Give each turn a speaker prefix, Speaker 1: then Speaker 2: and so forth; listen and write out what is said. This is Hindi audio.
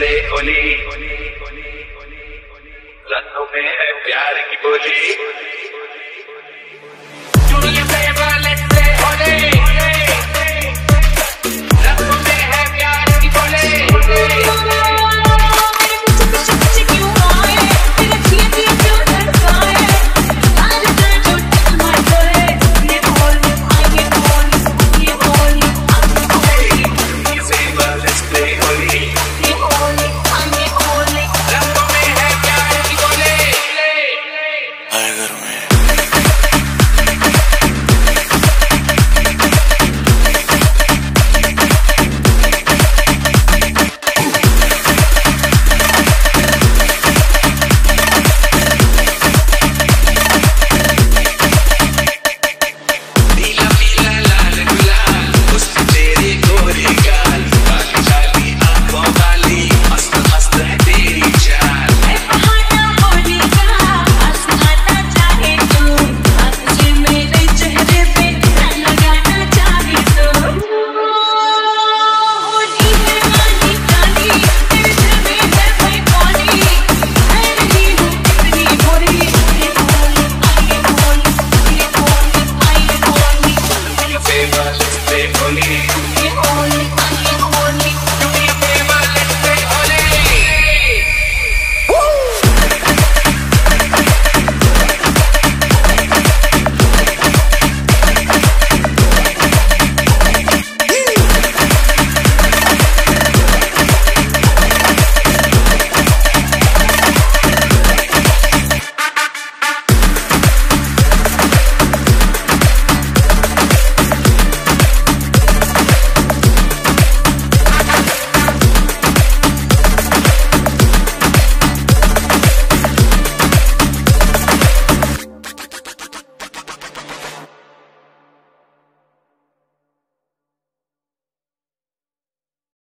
Speaker 1: लेट्स ओली रंगों में है प्यार की बोली। Oh.